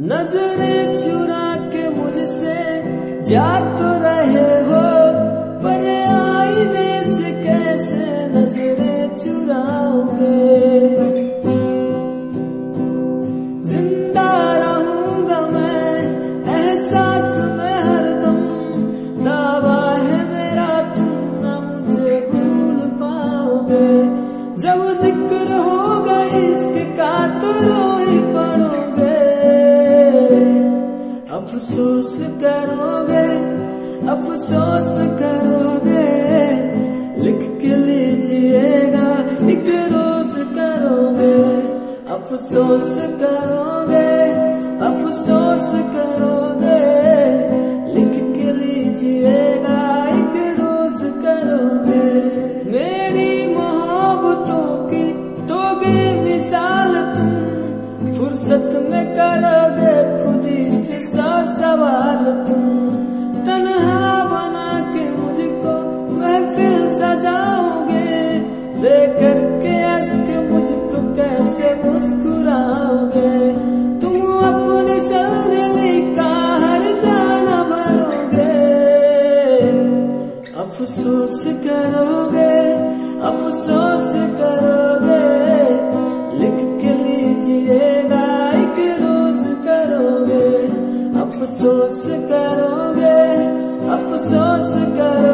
नज़रें चुरा के मुझसे जा तो रहे हो, पर आईने से कैसे नज़रें चुराओगे? ज़िंदा रहूँगा मैं, एहसास में हरदम दावा है मेरा तुम न मुझे भूल पाओगे। जब ज़िक्र होगा इश्क का तो रो ही पड़ोगे अफसोस करोगे अफसोस करोगे, लिख के लीजिएगा, एक रोज करोगे। अफसोस करोगे अफसोस करोगे, लिख के लीजिएगा, एक रोज करोगे। मेरी मोहब्बतों की दोगे मिसाल तुम, फुर्सत में सौ बना के मुझको सजाओगे मुझको कैसे मुस्कुराओगे। तुम अपनी अफसोस करोगे अफसोस करोगे। अफसोस करोगे अफसोस करोगे।